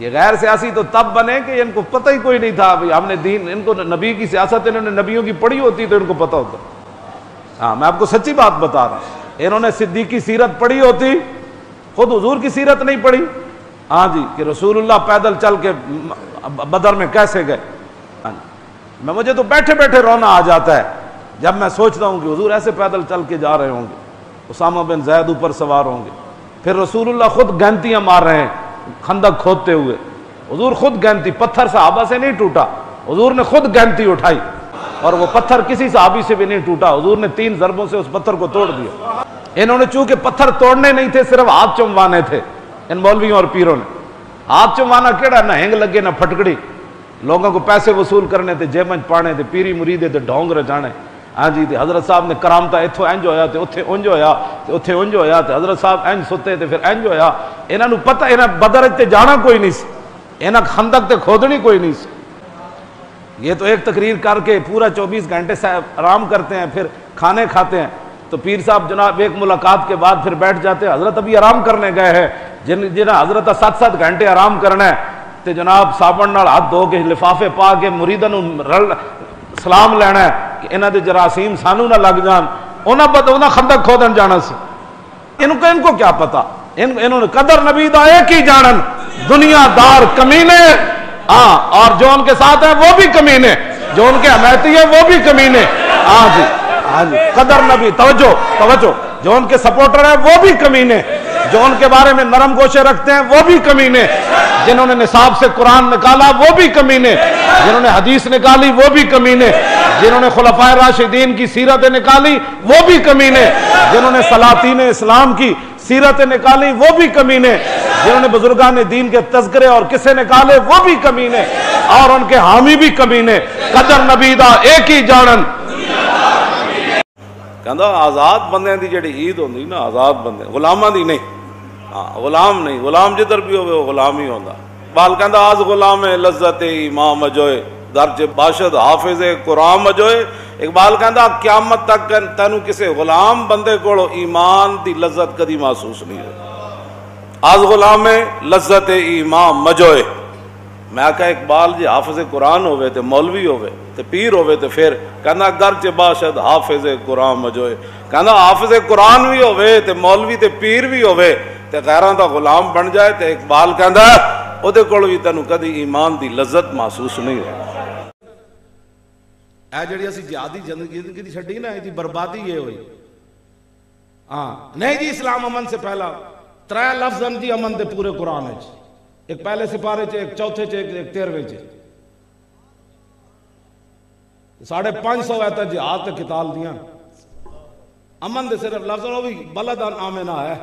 ये गैर सियासी तो तब बने कि इनको पता ही कोई नहीं था हमने दीन, इनको नबी की सियासत, इन्होंने नबियों की पढ़ी होती तो इनको पता होता। हाँ मैं आपको सच्ची बात बता रहा हूँ। इन्होंने सिद्दीकी सीरत पढ़ी होती, खुद हजूर की सीरत नहीं पढ़ी। हाँ जी, कि रसूलुल्लाह पैदल चल के बदर में कैसे गए? हाँ मैं, मुझे तो बैठे बैठे रोना आ जाता है, जब मैं सोचता हूँ कि हजूर ऐसे पैदल चल के जा रहे होंगे, उसामा बिन जैद ऊपर सवार होंगे। फिर रसूलुल्लाह खुद गहनतियाँ मार रहे हैं खंदक खोदते हुए। हजूर खुद गहनती, पत्थर साहबा से नहीं टूटा। हजूर ने खुद गहनती उठाई और वो पत्थर किसी साहबी से भी नहीं टूटा। हजूर ने तीन जरबों से उस पत्थर को तोड़ दिया। इन्होंने चूँकि पत्थर तोड़ने नहीं थे, सिर्फ़ हाथ चुमवाने थे, इन मौलवियों और पीरों ने। हाथ चुमवाना केड़ा? ना हेंग लगे, ना फटकड़ी। लोगों को पैसे वसूल करने थे जेबंज पाने थे, पीरी मुरीदे थे, ढोंग रचाने। हाँ जी तो हज़रत साहब ने करामता इतों इंज होया तो उत्थे उंज होया तो उत्थे उंज होया तो हज़रत साहब इंज सुते तो फिर इंज होया। इन्हों पता इन्हें बदर ते जाना कोई नहीं इन्हें खंदक ते खोदनी कोई नहीं ये तो एक तकरीर करके पूरा चौबीस घंटे से आराम करते हैं, फिर खाने खाते हैं। तो पीर साहब जनाब, एक मुलाकात के बाद फिर बैठ जाते हैं। हज़रत अभी आराम करने गए हैं। जिन जिन्हें हज़रत सात सात घंटे आराम करना है तो जनाब साबन हाथ धो के लिफाफे पा के मुरीदन रल सलाम लेना है। इन्होंने जरासीम सानू ना लग जान। उन्हें पता उन्हें खंदक खोदन जाना सी। इनको इनको क्या पता? इन इन्होंने कदर नबी का एक ही जानन। दुनियादार कमीने। हाँ और जो उनके साथ है, वो भी कमीने। जो उनके हमैती है, वो भी कमीने। हाँ जी हाँ जी। कदर नबी तवजो तवजो जो उनके सपोर्टर है, वो भी कमीने। जो उनके बारे में नरम गोशे रखते हैं, वो भी कमीने जिन्होंने निसाब से कुरान निकाला, वो भी कमीने जिन्होंने हदीस निकाली, वो भी कमीने जिन्होंने खुलफा राशिदीन की सीरतें निकाली, वो भी कमीने जिन्होंने सलातीन इस्लाम की सीरतें निकाली, वो भी कमीने जिन्होंने बुजुर्गा ने दीन के तस्करे और किसे निकाले, वो भी कमीने और उनके हामी भी कमीने कदर नबीदा, एक ही जानन कहता आज़ाद बंद की जी ईद होंगी ना, आज़ाद बंद, गुलामा की नहीं। ਹਾਂ ਗੁਲਾਮ ਨਹੀਂ ਗੁਲਾਮ ਜਿੱਧਰ ਵੀ ਹੋਵੇ ਉਹ ਗੁਲਾਮ ਹੀ ਹੁੰਦਾ ਬਾਲ ਕਹਿੰਦਾ ਆਜ਼ ਗੁਲਾਮ ਹੈ ਲਜ਼ਤ ਇਮਾਮ ਅਜੋਏ ਦਰਜ ਬਾਸ਼ਦ ਹਾਫਿਜ਼ ਕੁਰਾਨ ਅਜੋਏ ਇਕਬਾਲ ਕਹਿੰਦਾ ਕਿਆਮਤ ਤੱਕ ਤੈਨੂੰ ਕਿਸੇ ਗੁਲਾਮ ਬੰਦੇ ਕੋਲ ਈਮਾਨ ਦੀ ਲਜ਼ਤ ਕਦੀ ਮਹਿਸੂਸ ਨਹੀਂ ਹੋਈ ਆਜ਼ ਗੁਲਾਮ ਹੈ ਲਜ਼ਤ ਇਮਾਮ ਮਜੋਏ ਮੈਂ ਕਹਾ ਇਕਬਾਲ ਜੀ ਹਾਫਿਜ਼ ਕੁਰਾਨ ਹੋਵੇ ਤੇ ਮੌਲਵੀ ਹੋਵੇ ਤੇ ਪੀਰ ਹੋਵੇ ਤੇ ਫਿਰ ਕਹਿੰਦਾ ਗਰ ਚ ਬਾਸ਼ਦ ਹਾਫਿਜ਼ ਕੁਰਾਨ ਮਜੋਏ ਕਹਿੰਦਾ ਹਾਫਿਜ਼ ਕੁਰਾਨ ਵੀ ਹੋਵੇ ਤੇ ਮੌਲਵੀ ਤੇ ਪੀਰ ਵੀ ਹੋਵੇ तकारा का गुलाम बन जाए तो इकबाल कहता वो को भी तेन कभी ईमान की लज्जत महसूस नहीं है यह जी असी जिहादी ज़िंदगी छी ना यदि बर्बादी ये हुई हाँ नहीं जी इस्लाम अमन से पहला त्रै लफ्ज हम जी अमन के पूरे कुरान है एक पहले सिपारे च एक चौथे च एक, एक तेरहवे च साढ़े पाँच सौ ऐत जिहाद किताल दियाँ अमन दे सिर्फ़ लफ्ज भी बलद आमे ना है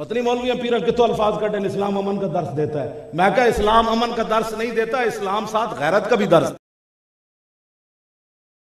पत्नी मौलवी पीर कितों अल्फाज कटे इस्लाम अमन का दर्श देता है। मैं क्या इस्लाम अमन का दर्श नहीं देता, इस्लाम साथ गैरत का भी दर्श